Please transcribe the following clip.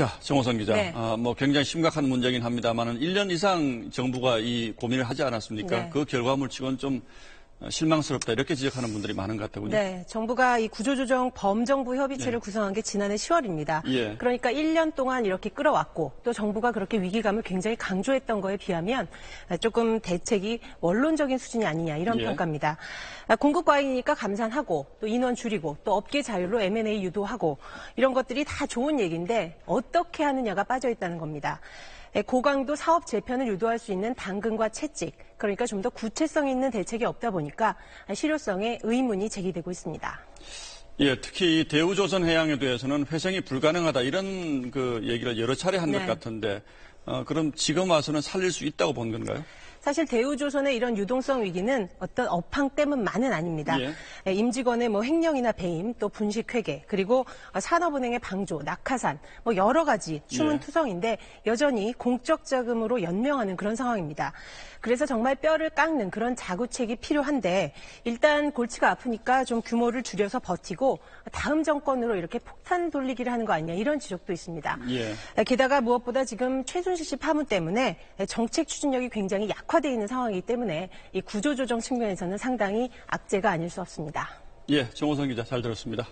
자, 정호선 기자. 네. 아, 뭐 굉장히 심각한 문제긴 합니다만은 1년 이상 정부가 이 고민을 하지 않았습니까? 네. 그 결과물치고는 좀 실망스럽다 이렇게 지적하는 분들이 많은 것 같더군요. 네, 정부가 이 구조조정 범정부 협의체를 구성한 게 지난해 10월입니다. 예. 그러니까 1년 동안 이렇게 끌어왔고 또 정부가 그렇게 위기감을 굉장히 강조했던 거에 비하면 조금 대책이 원론적인 수준이 아니냐 이런 예. 평가입니다. 아, 공급 과잉이니까 감산하고 또 인원 줄이고 또 업계 자율로 M&A 유도하고 이런 것들이 다 좋은 얘기인데 어떻게 하느냐가 빠져 있다는 겁니다. 예, 고강도 사업 재편을 유도할 수 있는 당근과 채찍, 그러니까 좀 더 구체성 있는 대책이 없다 보니까 실효성에 의문이 제기되고 있습니다. 예, 특히 이 대우조선 해양에 대해서는 회생이 불가능하다 이런 그 얘기를 여러 차례 한것 네. 같은데 어, 그럼 지금 와서는 살릴 수 있다고 본 건가요? 사실 대우조선의 이런 유동성 위기는 어떤 업황 때문만은 아닙니다. 예. 예, 임직원의 뭐 횡령이나 배임, 또 분식 회계, 그리고 산업은행의 방조, 낙하산, 뭐 여러 가지 추문 예. 투성인데 여전히 공적 자금으로 연명하는 그런 상황입니다. 그래서 정말 뼈를 깎는 그런 자구책이 필요한데 일단 골치가 아프니까 좀 규모를 줄여서 버티고 다음 정권으로 이렇게 폭탄 돌리기를 하는 거 아니냐 이런 지적도 있습니다. 예. 게다가 무엇보다 지금 최순실 씨 파문 때문에 정책 추진력이 굉장히 약 화되어 있는 상황이기 때문에 이 구조조정 측면에서는 상당히 악재가 아닐 수 없습니다. 예, 정호선 기자 잘 들었습니다.